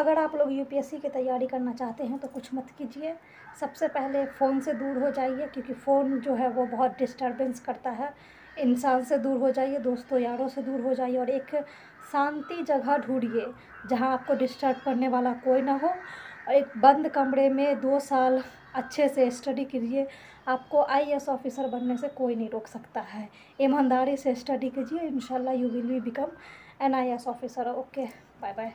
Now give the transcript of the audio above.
अगर आप लोग यूपीएससी की तैयारी करना चाहते हैं तो कुछ मत कीजिए। सबसे पहले फ़ोन से दूर हो जाइए, क्योंकि फ़ोन जो है वो बहुत डिस्टर्बेंस करता है। इंसान से दूर हो जाइए, दोस्तों यारों से दूर हो जाइए, और एक शांति जगह ढूंढिए, जहाँ आपको डिस्टर्ब करने वाला कोई ना हो। और एक बंद कमरे में दो साल अच्छे से स्टडी कीजिए। आपको आईएएस ऑफिसर बनने से कोई नहीं रोक सकता है। ईमानदारी से स्टडी कीजिए। In you will be become an I S officer okay bye bye